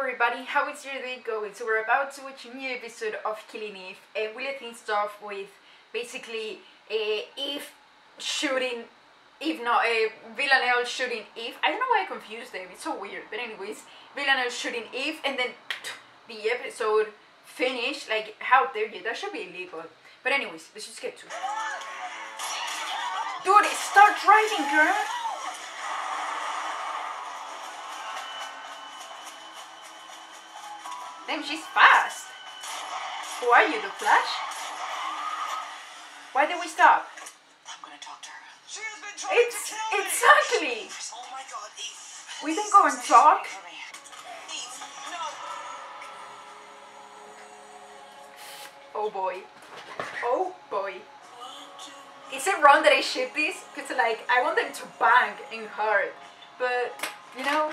everybody, how is your day going? So we're about to watch a new episode of Killing Eve and we'll things off with basically uh, Eve shooting, Eve not, uh, Villanelle shooting Eve. I don't know why I confused them, it's so weird. But anyways, Villanelle shooting Eve and then the episode finished. Like, how dare you? That should be illegal. But anyways, let's just get to it. Dude, start driving, girl! Damn, she's fast. Who are you, the Flash? Why did we stop? I'm gonna talk to her. She has been trying It's to kill me. exactly. Oh my god, Eve. We can go and talk. Eve, no. Oh boy. Oh boy. Is it wrong that I ship this? Because like I want them to bang and hurt, but you know,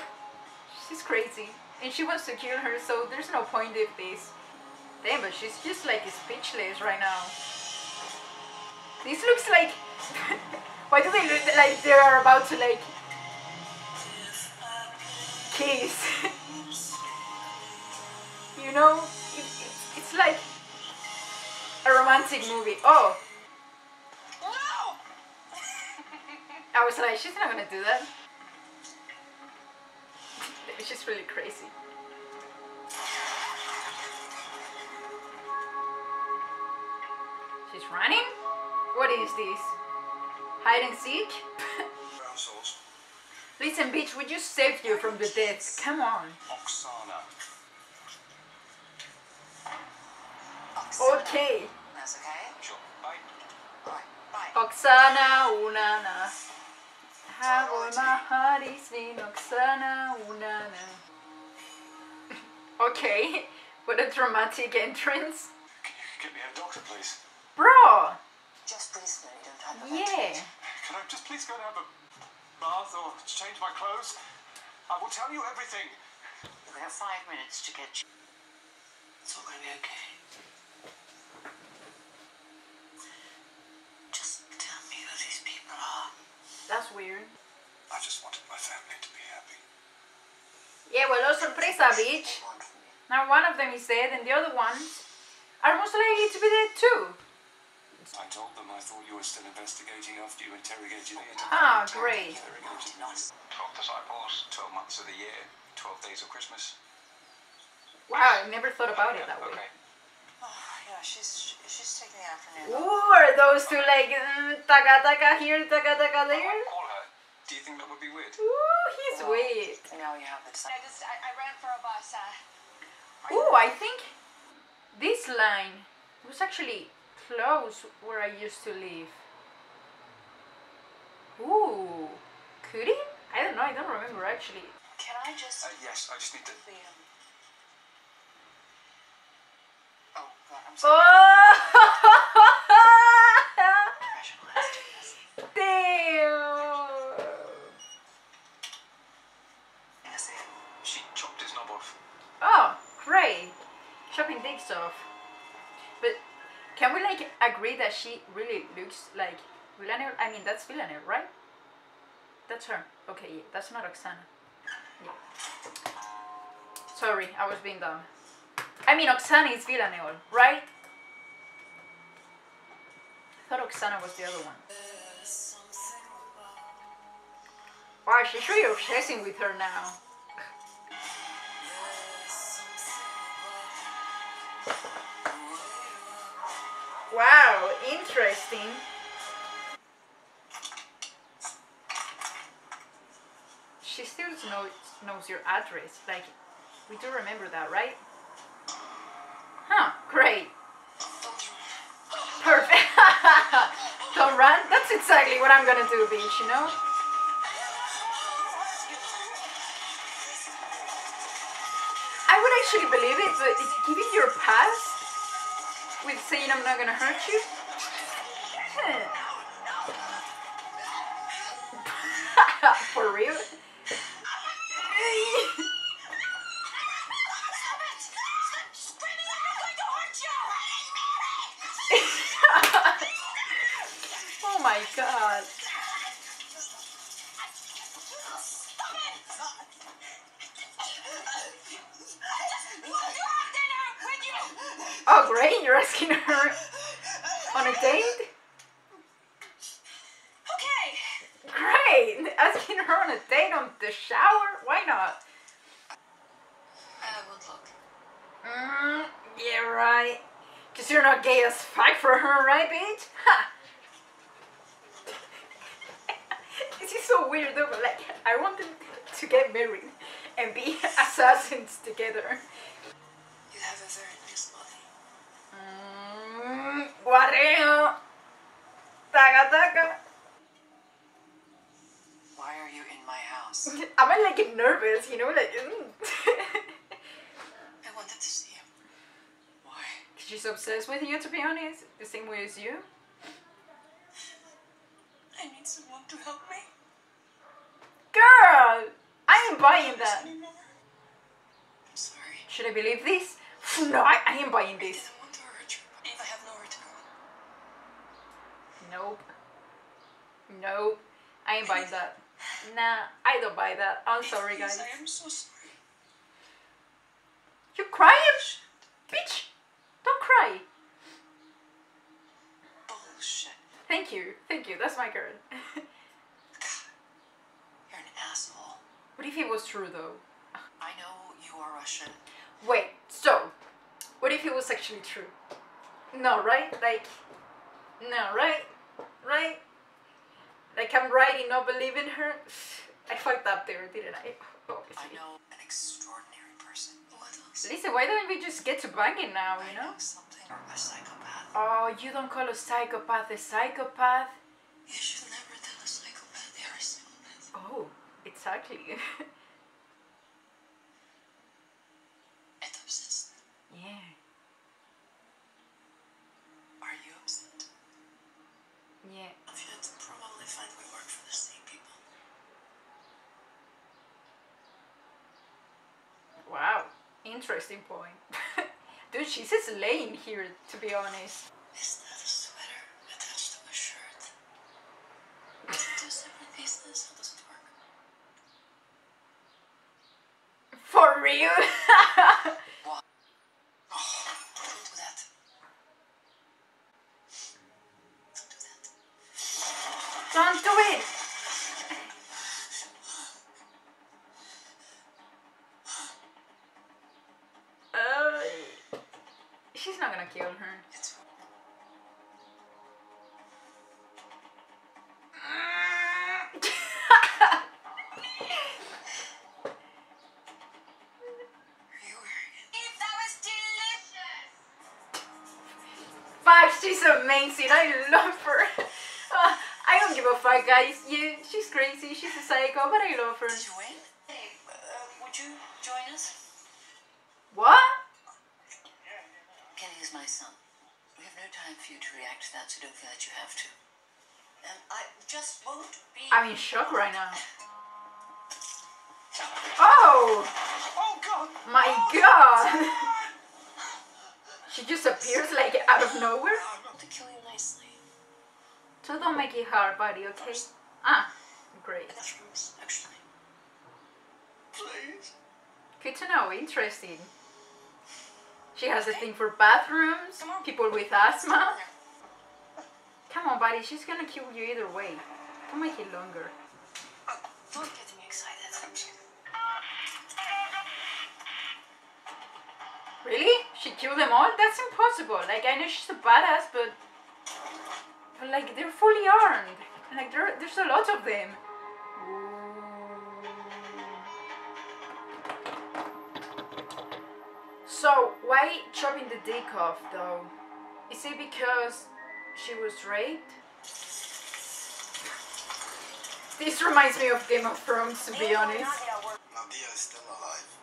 she's crazy and she wants to kill her, so there's no point of this. Damn, but she's just like speechless right now. This looks like. Why do they look like they are about to like kiss? you know, it, it, it's like a romantic movie. Oh, I was like, she's not gonna do that. She's really crazy. She's running? What is this? Hide and seek? Listen, bitch, we just saved you from the death. Come on. Oksana. Okay. That's okay. Sure. Bye. Alright, bye. Oksana Unana. Hago maharis in Oksana Unana. What a dramatic entrance. Can you get me a doctor, please? Bro! Just please, no, you don't have a Yeah. Can I just please go and have a bath or change my clothes? I will tell you everything. We have five minutes to get. You. It's all gonna be okay. Just tell me who these people are. That's weird. I just wanted my family to be happy. Yeah, well, oh, sorpresa, bitch. They want from you. Now one of them is dead and the other ones are most likely to be dead too. I told them I thought you were still investigating after you interrogated me. Ah, great. 12 disciples, 12 months of the year, 12 days of Christmas. Wow, I never thought about it that way. Okay. Oh, yeah, she's she's taking the afternoon. Ooh, are those two like mm, taka taka here, taka taka there? call her. Do you think that would be weird? Ooh, he's Well, weird. Now you have the time. I just I, I ran for a bus. Uh, Ooh, I think this line was actually close where I used to live. Ooh, could it? I don't know, I don't remember actually. Can I just Uh, yes, I just need to. the um... Oh, God, I'm sorry. Oh! Professionalized. Yes. Damn! Yes, yeah. She chopped his knob off. Oh, great! Chopping dicks off. But can we like agree that she really looks like Villanelle? I mean, that's Villanelle, right? That's her. Okay, yeah, that's not Oksana. Yeah. Sorry, I was being dumb. I mean, Oksana is Villanelle, right? I thought Oksana was the other one. Wow, she's really obsessing with her now. Wow, interesting. She still knows, knows your address. Like, we do remember that, right? Huh, great. Perfect. Don't run. That's exactly what I'm gonna do, bitch, you know? I would actually believe it, but giving your past with saying I'm not gonna hurt you? For real? oh my god. Oh, great! You're asking her on a date. Okay. Great! Asking her on a date on the shower? Why not? I won't look. Mm, yeah, right. Cause you're not gay as fuck for her, right, bitch? Ha! this is so weird though, but like, I want them to get married and be assassins together. Guarreo. Taca, taca. Why are you in my house? I'm like nervous, you know, like. Mm. I wanted to see you. Why? She's obsessed with you, to be honest. The same way as you. I need someone to help me. Girl! I am buying that. Anymore. I'm sorry. Should I believe this? No, I, I ain't buying I this. didn't want to hurt you. If I have nowhere to go. Nope. Nope. I ain't buying that. Nah, I don't buy that. I'm sorry, guys. I am so sorry. You crying? Bitch! Don't cry. Bullshit. Thank you. Thank you. That's my girl. You're an asshole. what if it was true, though? I know you are Russian. Wait, so, what if it was actually true? No, right? Like, no, right? Right? Like, I'm right in not believing her? I fucked up there, didn't I? I know an extraordinary person. Listen, why don't we just get to banging now, you know? know something. A psychopath. Oh, you don't call a psychopath a psychopath? You should never tell a psychopath they are a psychopath. Oh, exactly. It obsessed. yeah. Are you upset? Yeah. If you had probably find we work for the same people. Wow. Interesting point. Dude, she's just laying here, to be honest. Is that a sweater attached to a shirt? Two separate pieces? How does it work? For real? What? Oh, don't do that. Don't do that. Don't do it! Uh, she's not gonna kill her. It's are you wearing it? If that was delicious. Fuck, she's amazing. I love her. Uh, I don't give a fuck, guys. Yeah, she's crazy. She's a psycho, but I love her. Did you win? Hey, uh, would you join us? What? Kenny is my son. We have no time for you to react to that, so don't feel that you have to. And I just won't be. I'm in shock right now. Oh Oh, God! my god! She just appears like out of nowhere. to kill you nicely. So don't make it hard, buddy, okay? Ah, great. Bathrooms, actually. Please. Good to know. Interesting. She has a thing for bathrooms, people with asthma. Come on, buddy. She's gonna kill you either way. Don't make it longer. Don't get me excited. Really? She killed them all? That's impossible. Like, I know she's a badass, but. But, like, they're fully armed. Like, there, there's a lot of them. So, why chopping the dick off, though? Is it because she was raped? This reminds me of Game of Thrones, to be honest. Nadia is still alive.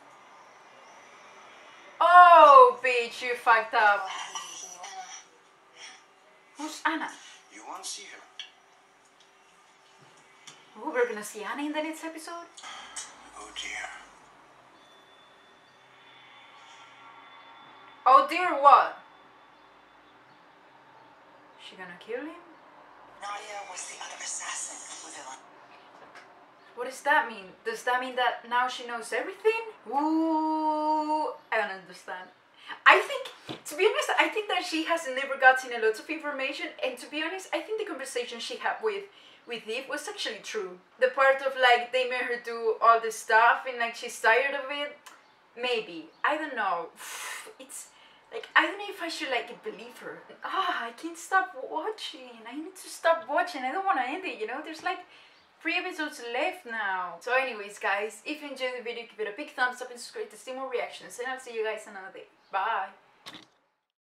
Bitch, you fucked up. Who's Anna? You want to see her? Oh, we're gonna see Anna in the next episode? Oh, dear. Oh dear, what? She gonna kill him? Nadia was the other assassin with What does that mean? Does that mean that now she knows everything? Ooh, I don't understand. I think to be honest, I think that she has never gotten a lot of information, and to be honest, I think the conversation she had with with Eve was actually true. The part of like they made her do all this stuff and like she's tired of it, maybe I don't know. It's like I don't know if I should like believe her. Ah, I can't stop watching. I need to stop watching. I don't want to end it. You know, there's like three episodes left now. So, anyways, guys, if you enjoyed the video, give it a big thumbs up and subscribe to see more reactions. And I'll see you guys another day. Bye.